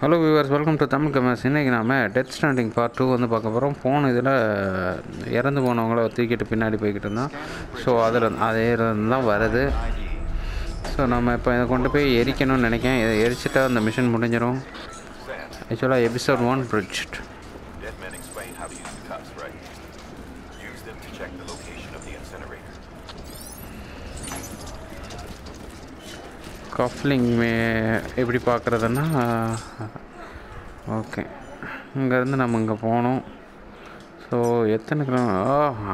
Hello viewers welcome to Tamil Gamers இன்றைக்கி நாம death standing part two வந்து பார்க்க போகிறோம் போன இதில் இறந்து போனவங்கள தூக்கிட்டு பின்னாடி போய்கிட்டு இருந்தோம் ஸோ அதில் அதே தான் வருது. ஸோ நம்ம இப்போ இதை கொண்டு போய் எரிக்கணும்னு நினைக்கிறேன். இதை எரிச்சிட்டா அந்த மிஷின் முடிஞ்சிடும் ஆக்சுவலாக எபிசோட் ஒன் பிரிட்ஜ் கஃப்லிங் மே எப்படி பார்க்குறதுன்னா ஓகே இங்கேருந்து நம்ம இங்கே போனோம் ஸோ எத்தனை கிலோ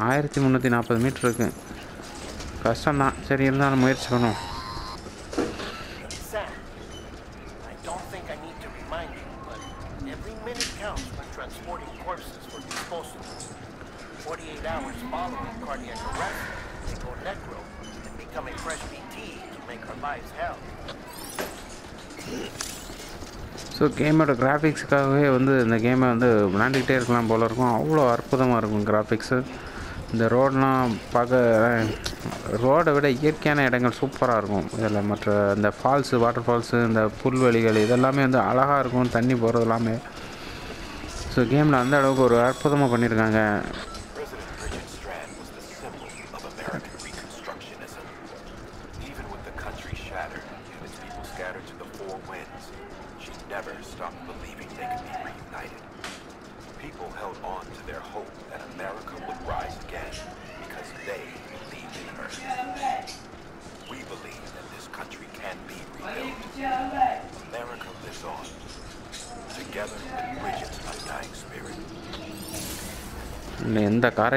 ஆயிரத்தி முந்நூற்றி நாற்பது மீட்ரு இருக்குது கஷ்டம்தான். சரி இருந்தாலும் முயற்சி பண்ணுவோம். கேமோட கிராஃபிக்ஸுக்காகவே வந்து இந்த கேமை வந்து விளாண்டுக்கிட்டே இருக்கலாம் போல இருக்கும். அவ்வளோ அற்புதமாக இருக்கும் கிராஃபிக்ஸு இந்த ரோடெலாம் பார்க்க ரோடை விட இயற்கையான இடங்கள் சூப்பராக இருக்கும். இதில் மற்ற இந்த ஃபால்ஸு வாட்டர் ஃபால்ஸு இந்த புல்வெளிகள் இதெல்லாமே வந்து அழகாக இருக்கும். தண்ணி போகிறது எல்லாமே. ஸோ கேமில் அந்த அளவுக்கு ஒரு அற்புதமாக பண்ணியிருக்காங்க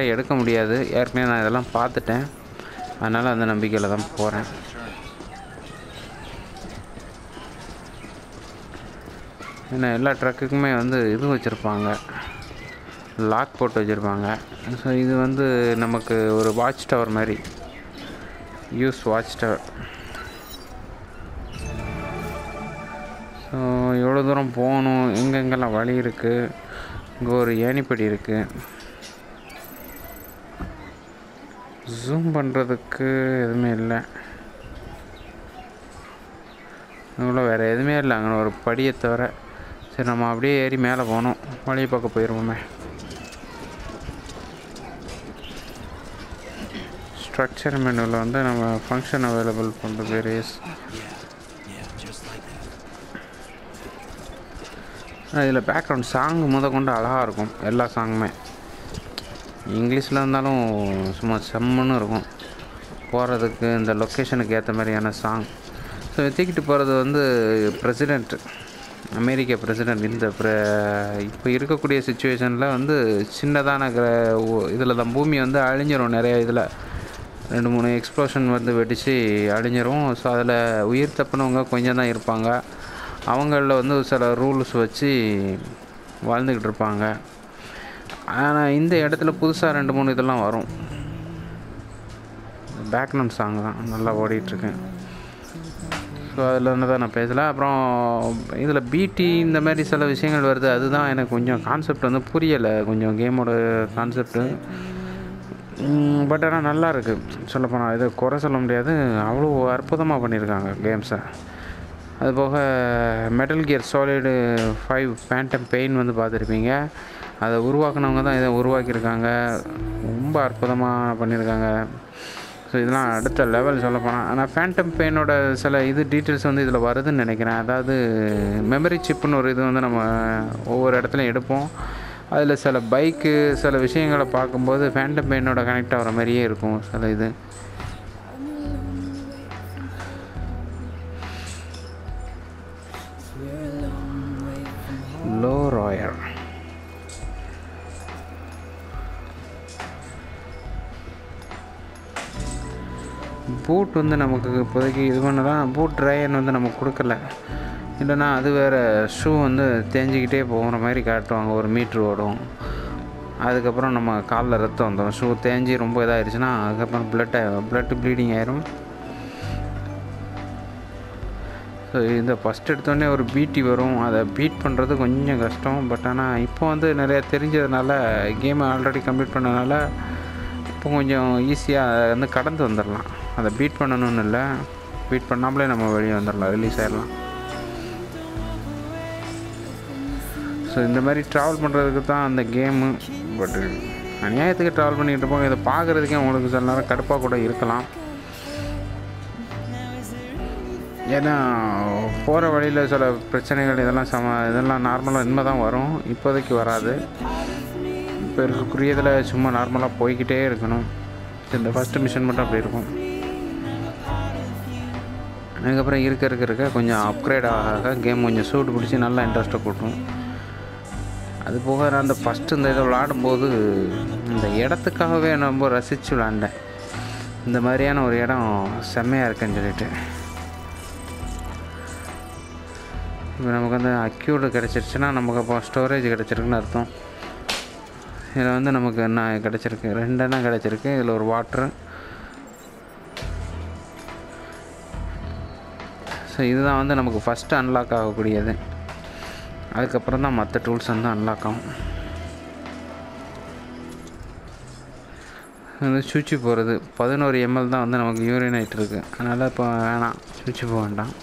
இன்னும் எடுக்க முடியாது. ஏற்கனவே நான் இதெல்லாம் பார்த்துட்டேன். அதனால் அந்த நம்பிக்கையில் தான் போகிறேன். ஏன்னா எல்லா ட்ரக்குக்குமே வந்து இது வச்சுருப்பாங்க. லாக் போட்டு வச்சுருப்பாங்க. ஸோ இது வந்து நமக்கு ஒரு வாட்ச் டவர் மாதிரி. Use watch tower. ஸோ எவ்வளோ தூரம் போகணும்? எங்கெங்கெல்லாம் வழி இருக்குது? இங்கே ஒரு ஏணிப்படி இருக்குது. ஜூம் பண்ணுறதுக்கு எதுவுமே இல்லை. இவ்வளோ வேறு எதுவுமே இல்லை. அங்கே ஒரு படியை தவிர சரி நம்ம அப்படியே ஏறி மேலே போகணும். வழியை பார்க்க போயிடுவோமே ஸ்ட்ரக்சர் மெனுவில் வந்து நம்ம ஃபங்க்ஷன் அவைலபிள் பண்ணுற வேரியஸ் இதில் பேக்ரவுண்ட் சாங் முத கொண்டு அழகாக இருக்கும். எல்லா சாங்குமே இங்கிலீஷில் இருந்தாலும் சும்மா செம்முன்னு இருக்கும். போகிறதுக்கு இந்த லொக்கேஷனுக்கு ஏற்ற மாதிரியான சாங் ஸோ தூக்கிட்டு போகிறது வந்து பிரசிடெண்ட் அமெரிக்க பிரசிடெண்ட் இந்த ப்ர இப்போ இருக்கக்கூடிய சுச்சுவேஷனில் வந்து சின்னதான இதில் தான் பூமி வந்து அழிஞ்சிரும் நிறைய இதில். ரெண்டு மூணு எக்ஸ்ப்ளோஷன் வந்து வெடித்து அழிஞ்சிரும். ஸோ அதில் உயிர் தப்புனவங்க கொஞ்சம் தான் இருப்பாங்க. அவங்களில் வந்து சில ரூல்ஸ் வச்சு வாழ்ந்துக்கிட்டு இருப்பாங்க. ஆனால் இந்த இடத்துல புதுசாக ரெண்டு மூணு இதெல்லாம் வரும். பேக்ரவுண்ட் சாங் தான். நல்லா ஓடிட்டுருக்கேன் ஸோ அதில் இருந்து தான் நான் பேசல. அப்புறம் இதில் பிடி இந்த மாதிரி சில விஷயங்கள் வருது. அதுதான் எனக்கு கொஞ்சம் கான்செப்ட் வந்து புரியலை. கொஞ்சம் கேமோட கான்செப்ட்டு பட் ஆனால் நல்லா இருக்குது சொல்லப்போனால் இதை குறை சொல்ல முடியாது. அவ்வளோ அற்புதமாக பண்ணியிருக்காங்க கேம்ஸை அது போக Metal Gear Solid five Phantom Pain வந்து பார்த்துருப்பீங்க. அதை உருவாக்குனவங்க தான் இதை உருவாக்கியிருக்காங்க. ரொம்ப அற்புதமாக பண்ணியிருக்காங்க. ஸோ இதெல்லாம் அடுத்த லெவல் சொல்லப்போனால் ஆனால் ஃபேண்டம் பெயினோட சில இது டீட்டெயில்ஸ் வந்து இதில் வருதுன்னு நினைக்கிறேன். அதாவது மெமரி சிப்புன்னு ஒரு இது வந்து நம்ம ஒவ்வொரு இடத்துலையும் எடுப்போம். அதில் சில பைக்கு சில விஷயங்களை பார்க்கும்போது ஃபேண்டம் பெயினோட கனெக்ட் ஆகிற மாதிரியே இருக்கும் சில இது. பூட் வந்து நமக்கு இப்போதைக்கு இது பண்ணலாம் பூட் ட்ரையன் வந்து நமக்கு கொடுக்கல. இல்லைன்னா அது வேறு ஷூ வந்து தேஞ்சிக்கிட்டே போகிற மாதிரி காட்டுவாங்க. ஒரு மீட்ரு ஓடும். அதுக்கப்புறம் நம்ம காலில் ரத்தம் வந்துடும் ஷூ தேஞ்சி ரொம்ப இதாகிடுச்சுன்னா அதுக்கப்புறம் பிளட் பிளட் ப்ளீடிங் ஆயிரும். ஸோ இந்த ஃபஸ்ட் எடுத்தோடனே ஒரு பீட்டி வரும். அதை பீட் பண்ணுறது கொஞ்சம் கஷ்டம். பட் ஆனால் இப்போ வந்து நிறையா தெரிஞ்சதுனால கேமை ஆல்ரெடி கம்ப்ளீட் பண்ணனால இப்போ கொஞ்சம் ஈஸியாக வந்து கடந்து வந்துடலாம். அதை பீட் பண்ணணும்னு இல்லை. பீட் பண்ணாமலே நம்ம வெளியே வந்துடலாம் ரிலீஸ் ஆயிடலாம் ஸோ இந்த மாதிரி ட்ராவல் பண்ணுறதுக்கு தான் அந்த கேமு பட் அநியாயத்துக்கு ட்ராவல் பண்ணிக்கிட்டு இருப்போம். இதை பார்க்குறதுக்கே உங்களுக்கு சில நேரம் கடுப்பாக கூட இருக்கலாம். ஏன்னா போகிற வழியில் சில பிரச்சனைகள் இதெல்லாம் சம இதெல்லாம் நார்மலாக இனிமே தான் வரும். இப்போதைக்கு வராது. இப்போ இருக்கக்கூடியதில் சும்மா நார்மலாக போய்கிட்டே இருக்கணும். இந்த ஃபஸ்ட்டு மிஷன் மட்டும் அப்படி இருக்கும். அதுக்கப்புறம் இருக்க இருக்க இருக்க கொஞ்சம் அப்கிரேட் ஆக கேம் கொஞ்சம் சூடு பிடிச்சி நல்லா இன்ட்ரெஸ்ட்டை கூட்டும். அது போக நான் அந்த ஃபஸ்ட்டு இந்த இதை விளாடும்போது இந்த இடத்துக்காகவே நான் ரொம்ப ரசித்து விளாண்டேன் இந்த மாதிரியான ஒரு இடம் செம்மையாக இருக்குன்னு சொல்லிட்டு. இப்போ நமக்கு வந்து அக்யூடு கிடச்சிருச்சுன்னா நமக்கு அப்போ ஸ்டோரேஜ் கிடச்சிருக்குன்னு அர்த்தம். இதில் வந்து நமக்கு என்ன கிடச்சிருக்கு? ரெண்டெண்ணம் கிடச்சிருக்கு. இதில் ஒரு வாட்ரு ஸோ இதுதான் வந்து நமக்கு ஃபஸ்ட்டு அன்லாக் ஆகக்கூடியது. அதுக்கப்புறம் தான் மற்ற டூல்ஸ் வந்து அன்லாக் ஆகும். வந்து சுவிட்சு போகிறது பதினோரு எம்எல் தான் வந்து நமக்கு யூரின் ஆகிட்டு இருக்குது அதனால் இப்போ வேணாம். சுவிட்சு போக வேண்டாம்.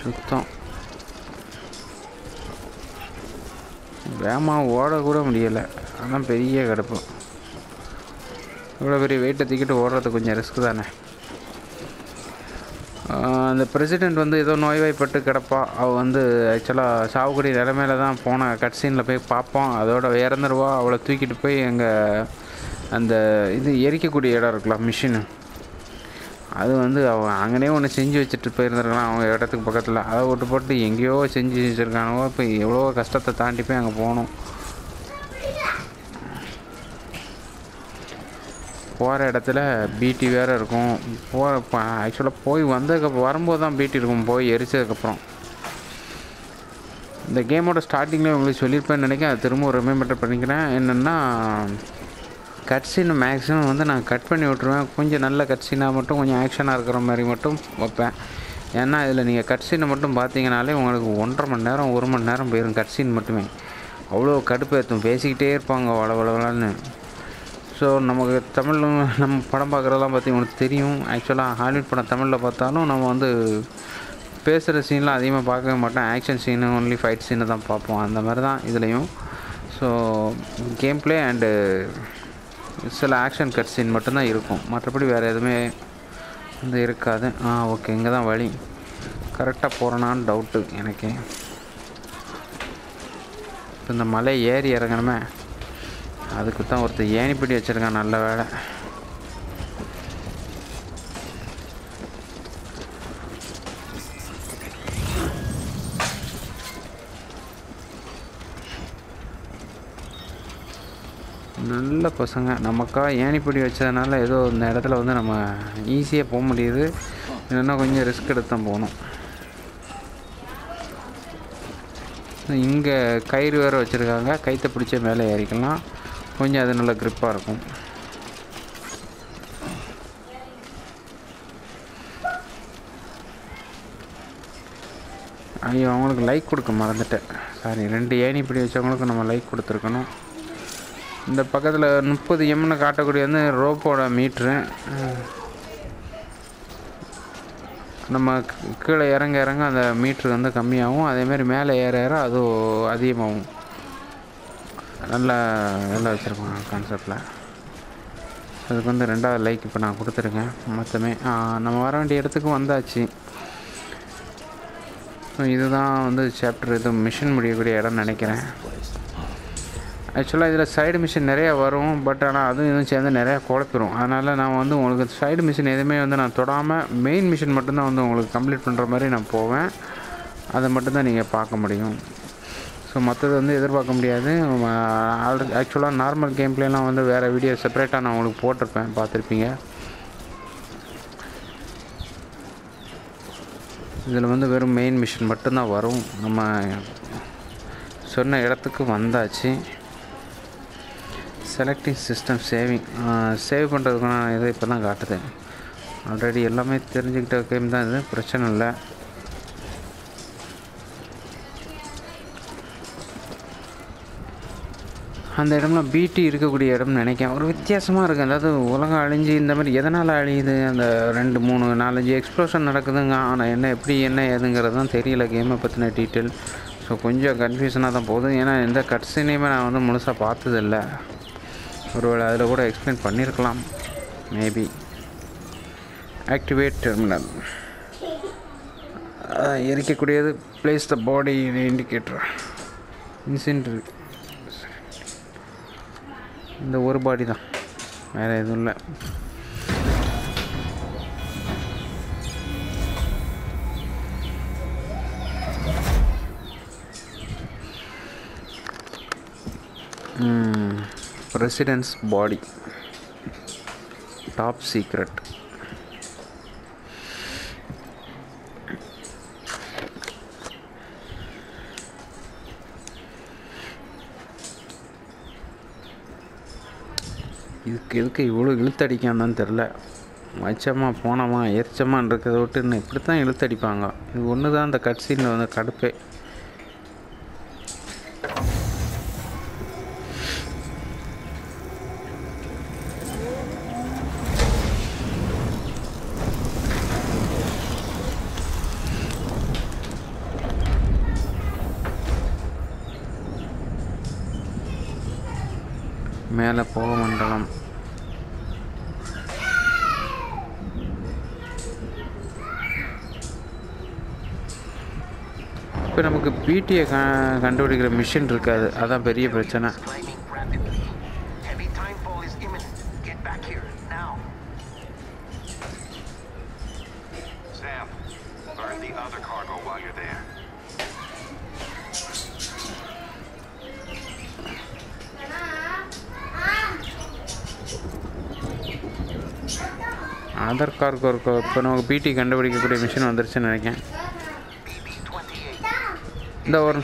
சுத்தம். வேகமாக ஓடக்கூட முடியலை. அதான் பெரிய கிடப்பு. இவ்வளோ பெரிய வெயிட்டை தூக்கிட்டு ஓடுறது கொஞ்சம் ரிஸ்க் தானே. அந்த பிரசிடெண்ட் வந்து ஏதோ நோய்வாய்ப்பட்டு கிடப்பா. அவள் வந்து ஆக்சுவலாக சாவுக்குடி நிலமையில தான் போன கட்சீனில் போய் பார்ப்போம். அதோட இறந்துருவா. அவளை தூக்கிட்டு போய் எங்கள் அந்த இது எரிக்கக்கூடிய இடம் இருக்கலாம் மிஷினு அது வந்து அவன் அங்கனே ஒன்று செஞ்சு வச்சுட்டு போயிருந்துருக்கலாம் அவங்க இடத்துக்கு பக்கத்தில். அதை விட்டு போட்டு எங்கேயோ செஞ்சு வச்சுருக்கானுவோ இப்போ எவ்வளோ கஷ்டத்தை தாண்டி போய் அங்கே போகணும். போகிற இடத்துல பீட்டி வேறு இருக்கும். போகிற ஆக்சுவலாக போய் வந்ததுக்கப்புறம் வரும்போது தான் பீட்டி இருக்கும் போய் எரிச்சதுக்கப்புறம் இந்த கேமோட ஸ்டார்டிங்கில் உங்களுக்கு சொல்லியிருப்பேன்னு நினைக்கிறேன் அது திரும்ப ரிமைம்பர் பண்ணிக்கிறேன். என்னென்னா கட்சீன் மேக்ஸிமம் வந்து நான் கட் பண்ணி விட்ருவேன் கொஞ்சம் நல்ல கட்சீனாக மட்டும் கொஞ்சம் ஆக்ஷனாக இருக்கிற மாதிரி மட்டும் வைப்பேன். ஏன்னா இதில் நீங்கள் கட்சீனை மட்டும் பார்த்தீங்கனாலே உங்களுக்கு ஒன்றரை மணி நேரம் ஒரு மணி நேரம் போயிடும் கட் சீன் மட்டுமே. அவ்வளோ கடுப்பேற்றும் பேசிக்கிட்டே இருப்பாங்க வள வளவலன்னு ஸோ நமக்கு தமிழ் நம்ம படம் பார்க்குறதெல்லாம் பற்றி உனக்கு தெரியும். ஆக்சுவலாக ஹாலிவுட் படம் தமிழில் பார்த்தாலும் நம்ம வந்து பேசுகிற சீன்லாம் அதிகமாக பார்க்கவே மாட்டோம். ஆக்ஷன் சீனு ஒன்லி ஃபைட் சீனை தான் பார்ப்போம். அந்த மாதிரி தான் இதுலேயும். ஸோ கேம் பிளே அண்டு சில ஆக்ஷன் கட் சீன் மட்டும்தான் இருக்கும். மற்றபடி வேறு எதுவுமே வந்து இருக்காது. ஆ ஓகே இங்கே தான் வழி கரெக்டாக போகிறேனான்னு டவுட்டு எனக்கு. இப்போ இந்த மலை ஏறி இறங்கணுமே. அதுக்கு தான் ஒருத்தர் ஏணிப்படி வச்சுருக்கான் நல்ல வேலை. நல்ல பசங்க. நமக்காக ஏணிப்படி வச்சதுனால ஏதோ இந்த இடத்துல வந்து நம்ம ஈஸியாக போக முடியுது. இல்லைன்னா கொஞ்சம் ரிஸ்க் எடுத்து தான் போகணும். இங்கே கயிறு வேறு வச்சுருக்காங்க. கைத்தை பிடிச்ச மேலே ஏறிக்கலாம். கொஞ்சம் அது நல்ல க்ரிப்பாக இருக்கும். ஐயோ அவங்களுக்கு லைக் கொடுக்க மறந்துட்டேன். சாரி ரெண்டு ஏணி பிடி வச்சவங்களுக்கு நம்ம லைக் கொடுத்துருக்கணும். இந்த பக்கத்தில் முப்பது எம்னு காட்டக்கூடிய வந்து ரோப்போட மீட்ரு. நம்ம கீழே இறங்க இறங்க அந்த மீட்ரு வந்து கம்மியாகும். அதேமாரி மேலே ஏற ஏற அது அதிகமாகும். நல்லா நல்லா வச்சுருக்கோம் கான்செப்டில் அதுக்கு வந்து ரெண்டாவது லைக் இப்போ நான் கொடுத்துருக்கேன். மொத்தமே நம்ம வர வேண்டிய இடத்துக்கு வந்தாச்சு. ஸோ இதுதான் வந்து சாப்டர் இது மிஷின் முடியக்கூடிய இடம்னு நினைக்கிறேன். ஆக்சுவலாக இதில் சைடு மிஷின் நிறையா வரும் பட் ஆனால் அதுவும் இதுவும் சேர்ந்து நிறையா குழப்பிடும் அதனால் நான் வந்து உங்களுக்கு சைடு மிஷின் எதுவுமே வந்து நான் தொடாமல் மெயின் மிஷின் மட்டும்தான் வந்து உங்களுக்கு கம்ப்ளீட் பண்ணுற மாதிரி நான் போவேன். அதை மட்டும்தான் நீங்கள் பார்க்க முடியும். ஸோ மற்றது வந்து எதிர்பார்க்க முடியாது. ஆல்ரெடி ஆக்சுவலாக நார்மல் கேம் பிளேலாம் வந்து வேறு வீடியோ செப்பரேட்டாக நான் உங்களுக்கு போட்டிருப்பேன். பார்த்துருப்பீங்க. இதில் வந்து வெறும் மெயின் மிஷின் மட்டும்தான் வரும். நம்ம சொன்ன இடத்துக்கு வந்தாச்சு. செலக்டிங் சிஸ்டம் சேவிங் சேவ் பண்ணுறதுக்கான இது இப்போ தான் காட்டுது ஆல்ரெடி எல்லாமே தெரிஞ்சுக்கிட்ட கேம் தான் இது பிரச்சனை இல்லை. அந்த இடம்லாம் பீட்டி இருக்கக்கூடிய இடம்னு நினைக்கிறேன். ஒரு வித்தியாசமாக இருக்குது அதாவது உலகம் அழிஞ்சு இந்த மாதிரி எதனால் அழியுது? அந்த ரெண்டு மூணு நாலஞ்சு எக்ஸ்ப்ளோஷன் நடக்குதுங்க. ஆனால் என்ன எப்படி என்ன ஏதுங்கிறது தான் தெரியல கேமை பற்றின டீட்டெயில் ஸோ கொஞ்சம் கன்ஃபியூஷனாக தான் போகுது. ஏன்னா எந்த கட்சினையுமே நான் வந்து முழுசாக பார்த்ததில்ல. ஒருவேளை அதில் கூட எக்ஸ்பிளைன் பண்ணியிருக்கலாம். மேபி ஆக்டிவேட் டெர்மினல் எரிக்கக்கூடியது பிளேஸ் த பாடி இண்டிகேட்டர் இன்சின்ட் இந்த ஒரு பாடி தான். வேறு எதுவும் இல்லை. ரெசிடென்ஸ் பாடி டாப் சீக்ரெட் இதுக்கு எதுக்கு இவ்வளோ இழுத்தடிக்கான்னு தெரில வச்சமா போனோமா எரிச்சமான்னு இருக்கிறத விட்டு இன்னும் இப்படி தான் இழுத்தடிப்பாங்க. இது ஒன்று தான் அந்த கட்சியில் வந்து கடுப்பே. மேலே போக மண்டலம். இப்போ நமக்கு பிடியை க கண்டுபிடிக்கிற மிஷின் இருக்காது. அதான் பெரிய பிரச்சனை. ஆதார் கார்டு இருக்கும் இப்போ நமக்கு பிடி கண்டுபிடிக்கக்கூடிய மிஷின் வந்துருச்சுன்னு நினைக்கிறேன். BB-28. இந்த ஒரு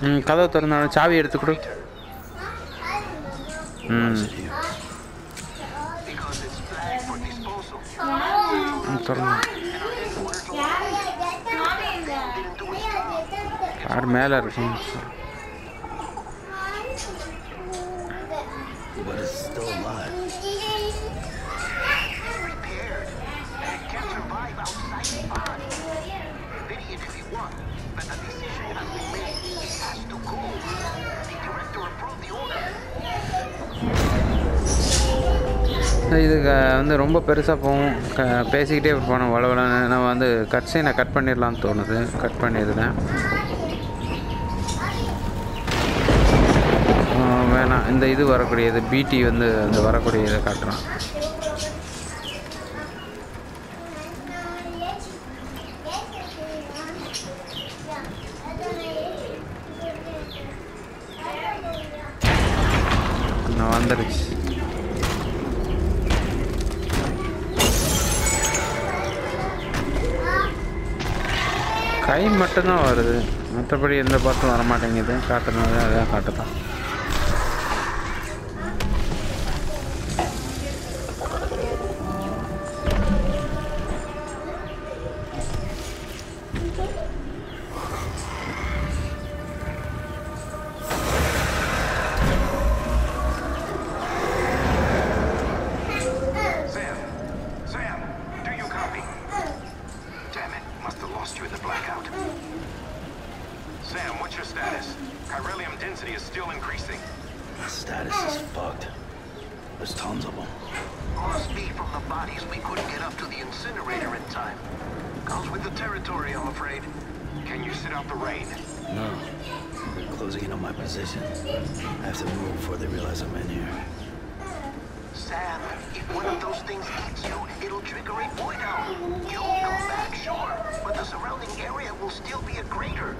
ம் கதவை திறந்தாலும் சாவி எடுத்து கொடு. ம். திறந்து. யார்? மேலே இருக்கும் இது வந்து ரொம்ப பெருசாக போகும் க பேசிக்கிட்டே போனோம் வளவலன்னு நம்ம வந்து கட் சீனை கட் பண்ணிடலான்னு தோணுது. கட் பண்ணிடுறேன். வேணாம். இந்த இது வரக்கூடியது பிடி வந்து அந்த வரக்கூடிய இதை காட்டுறான் நான் வந்துடுச்சு கை மட்டும்தான் வருது. மற்றபடி எந்த பாத்தும் வர மாட்டேங்குது காட்டுறது அதான் காட்டுதான். It'll void out. You'll come back, sure, but the surrounding area will still be a crater.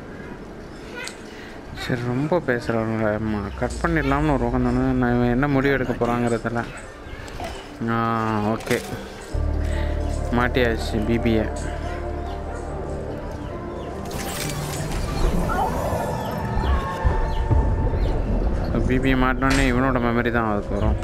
சரி ரொம்ப பேசுகிறவங்க கட் பண்ணிடலாம்னு ஒரு பக்கம் நான் இவன் என்ன முடிவு எடுக்க போகிறாங்கிறதுல ஆ ஓகே மாட்டியாச்சு பிபிஏ பிபிஏ மாட்டினோடனே இவனோட மெமரி தான் அதுக்கு வரும்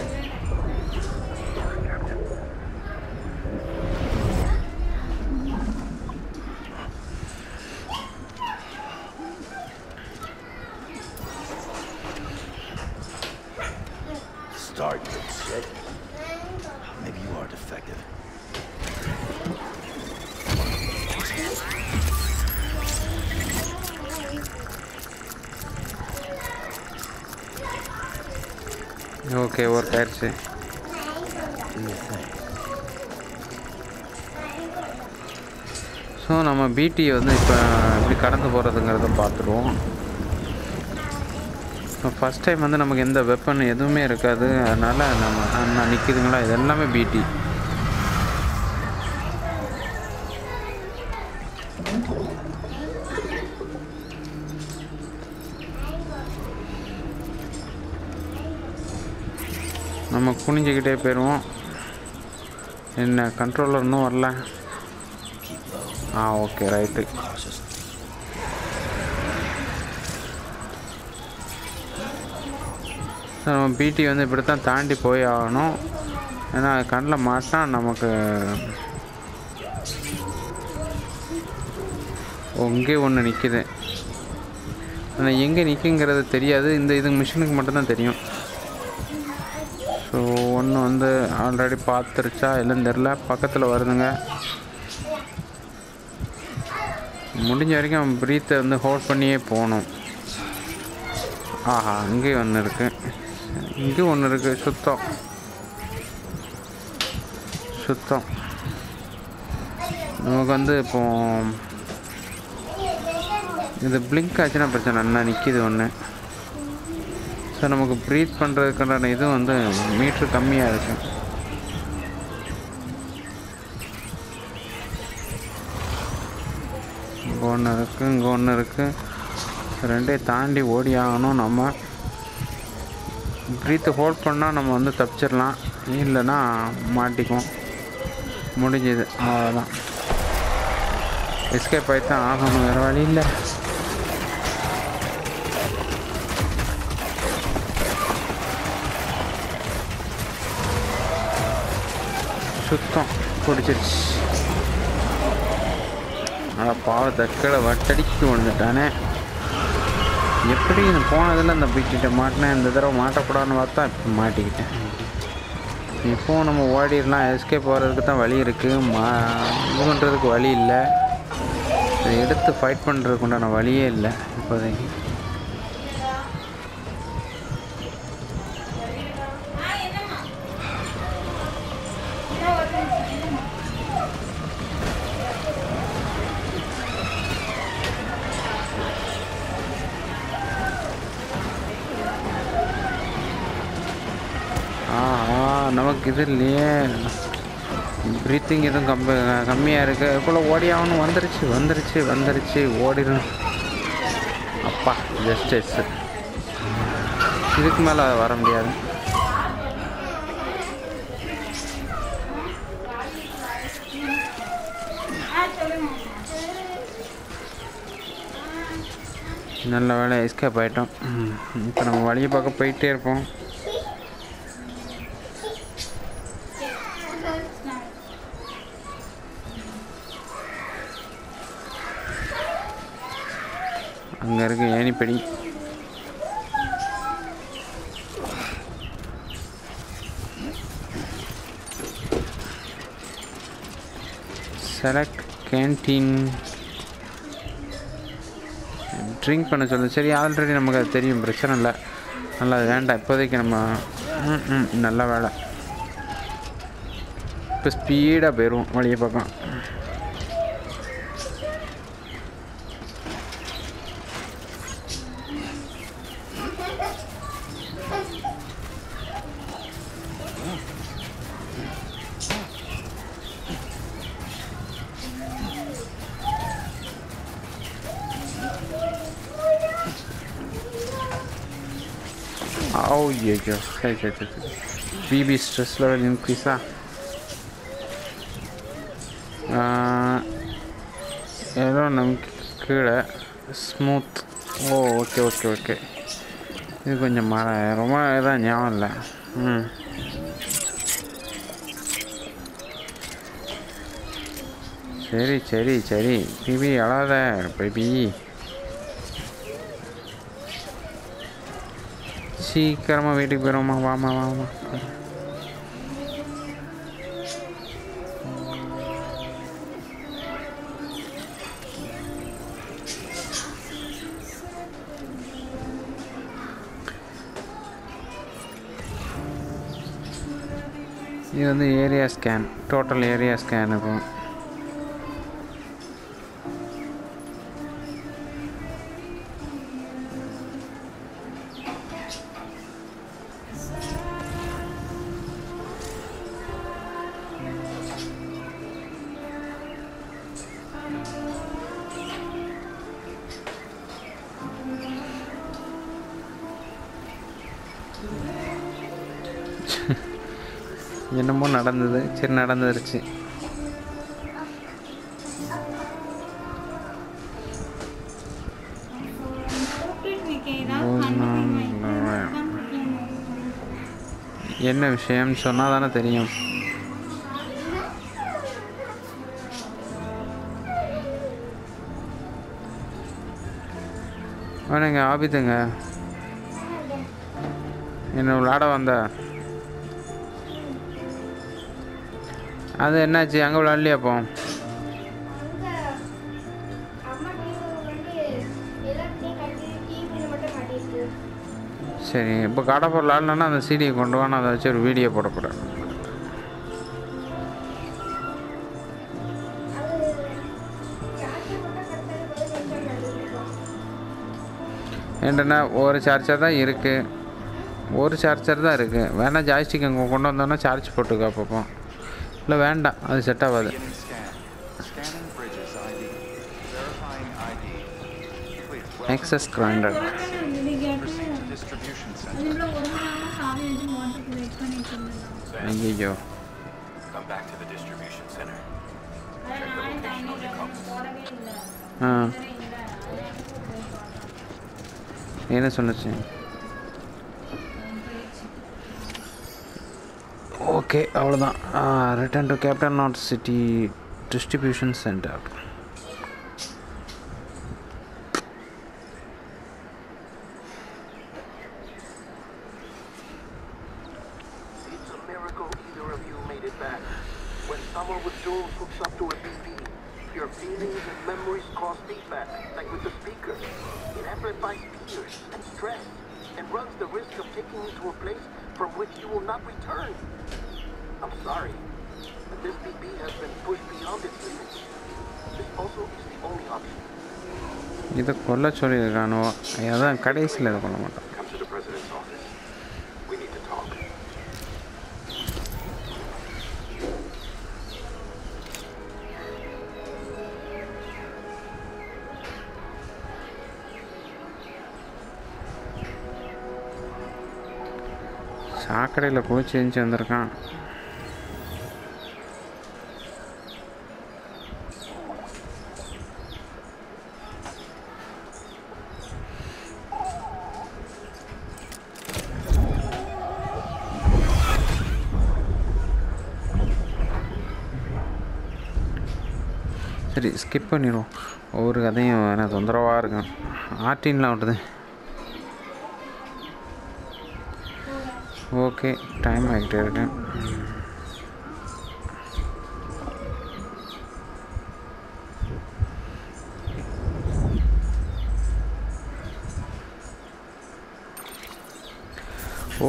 ஓகே ஒர்க் ஆயிடுச்சு ஸோ நம்ம பிடி வந்து இப்போ எப்படி கடந்து போகிறதுங்கிறத பார்த்துருவோம் இப்போ ஃபஸ்ட் டைம் வந்து நமக்கு எந்த வெப்பன் எதுவுமே இருக்காது. அதனால் நம்ம அண்ணா நிற்கிதுங்களா இது எல்லாமே பிடி நம்ம குனிஞ்சிக்கிட்டே போயிடுவோம். என்ன கண்ட்ரோலர் இன்னும் வரல? ஆ ஓகே ரைட்டு நம்ம பிடி வந்து இப்படி தான் தாண்டி போய் ஆகணும். ஏன்னா கண்ணில் மாட்டினா நமக்கு இங்கே ஒன்று நிற்கிது ஆனால் எங்கே நிற்குங்கிறது தெரியாது. இந்த இது மிஷினுக்கு மட்டும்தான் தெரியும். ஒன்று வந்து ஆல்ரெடி பார்த்துருச்சா? இல்லைன்னு தெரில பக்கத்தில் வருதுங்க. முடிஞ்ச வரைக்கும் ப்ரீத்தை வந்து ஹோல்ட் பண்ணியே போகணும். ஆஹா இங்கே ஒன்று இருக்கு. இங்கே ஒன்று இருக்கு. சுத்தம். சுத்தம். நமக்கு வந்து இப்போ இது பிளிங்க் ஆச்சுன்னா பிரச்சனை. என்ன நிற்கிது ஒன்று ஸோ நமக்கு ப்ரீத் பண்ணுறதுக்கான இது வந்து மீட்ரு கம்மியாக இருக்கு. இங்கே ஒன்று இருக்குது இங்கே ஒன்று இருக்குது ரெண்டையும் தாண்டி ஓடி ஆகணும் நம்ம. ப்ரீத்தை ஹோல்ட் பண்ணால் நம்ம வந்து தப்பிச்சிடலாம் இல்லைன்னா மாட்டிக்குவோம். முடிஞ்சது. அவ்வளோதான் எஸ்கேப் ஆகி தான் ஆகணும். வேறு வழி இல்லை. சுத்தம். பிடிச்சிருச்சு. ஆனால் பாவத்தை கீழே வட்டடிக்கு விழுந்துட்டானே. எப்படி நான் போனதில் இந்த பீக்கிட்ட மாட்டினேன். இந்த தடவை மாட்டக்கூடாதுன்னு பார்த்தா இப்போ மாட்டிக்கிட்டேன். இப்போது நம்ம ஓடிடலாம். எஸ்கேப் போகிறதுக்கு தான் வழி இருக்குது மா இது பண்ணுறதுக்கு வழி இல்லை. இதை எடுத்து ஃபைட் பண்ணுறதுக்கு உண்டான வழியே இல்லை இப்போதைக்கு ஆ ஆ நமக்கு இது இல்லையே. ப்ரீத்திங் எதுவும் கம்மி கம்மியாக இருக்குது அதுக்குள்ளே ஓடி ஆகணும். வந்துருச்சு வந்துருச்சு வந்துருச்சு. ஓடிடும் அப்பா ஜஸ்டிஸ் இதுக்கு மேலே வர முடியாது. நல்ல வேலை எஸ்கேப் ஆகிட்டோம் இப்போ நம்ம வழியை பார்க்க போயிட்டே இருப்போம். அங்கே இருக்கு ஏனிப்படி செலக்ட் கேன்டீன் ட்ரிங்க் பண்ண சொல்லு. சரி ஆல்ரெடி நமக்கு அது தெரியும். பிரச்சனை இல்லை. நல்லா வேண்டாம். இப்போதைக்கு நம்ம ம், ம், நல்ல வேலை. இப்போ ஸ்பீடாக போயிடுவோம். வழியை பக்கம் ஐயோ சரி சரி சரி சரி பிபி ஸ்ட்ரெஸ் லெவல் இன்க்ரீஸா ஏதோ நமக்கு கீழே smooth oh okay okay okay இது கொஞ்சம் மர ரொம்ப இதான் ஞாபகம் இல்லை ம் சரி சரி சரி பிபி அழாத பேபி சீக்கிரமாக வீட்டுக்கு போயிடுவோம்மா வாமா வாமா இது வந்து area scan total area scan இருக்கும். என்னமோ நடந்தது. சரி நடந்துருச்சு. என்ன விஷயம்னு சொன்னால் தானே தெரியும். வேணுங்க ஆபித்துங்க என்ன விளாட வந்த? அது என்னாச்சு? அங்கே விளாட்லையா அப்போ சரி இப்போ கடப்பூர் விளாட்லன்னா அந்த சீடியை கொண்டு வா நான் அதை வச்சு ஒரு வீடியோ போட போகிறேன் ஏன்டனா ஒரு சார்ஜர் தான் இருக்குது ஒரு சார்ஜர் தான் இருக்குது வேணால் ஜாய்ஸ்டிக் அங்கே கொண்டு வந்தோன்னா சார்ஜ் போட்டுக்கோ அப்பப்போ. இல்லை வேண்டாம் அது செட் ஆகாது Beginning scan. Scanning Bridges ID. Verifying okay அவ்வளோதான் return to Capital Knot City distribution centre இதை கொல்ல சொல்லியிருக்கானோ? அதான் கடைசியில் இதை கொல்ல மாட்டோம். சாக்கடையில் போய் செஞ்சு வந்திருக்கான். சரி ஸ்கிப் பண்ணிடுவோம். ஒவ்வொரு கதையும் எனக்கு தொந்தரவாக இருக்கும். ஆர்டின்லாம் விட்டுது ஓகே டைம் ஆகிட்டே இருக்கேன்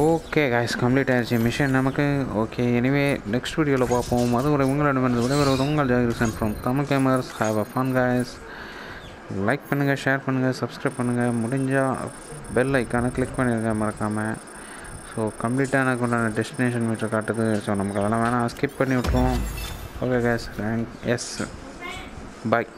ஓகே காய்ஸ் கம்ப்ளீட் ஆயிடுச்சு மிஷன் நமக்கு. ஓகே எனிவே நெக்ஸ்ட் வீடியோவில் பார்ப்போம். அதுவரை உங்களோட விடைபெறுவது உங்கள் ஜாகிரசன் from Tamil Gamers have a fun guys like பண்ணுங்கள் ஷேர் பண்ணுங்கள் சப்ஸ்கிரைப் பண்ணுங்கள் முடிஞ்சால் பெல் ஐக்கானை கிளிக் பண்ணிடுங்க மறக்காமல் ஸோ கம்ப்ளீட்டாக எனக்கு உண்டான டெஸ்டினேஷன் மீட்டர் காட்டுது. ஸோ நமக்கு அதெல்லாம் வேணாம். ஸ்கிப் பண்ணி விட்ருவோம் ஓகே கேஸ் எஸ் பாய்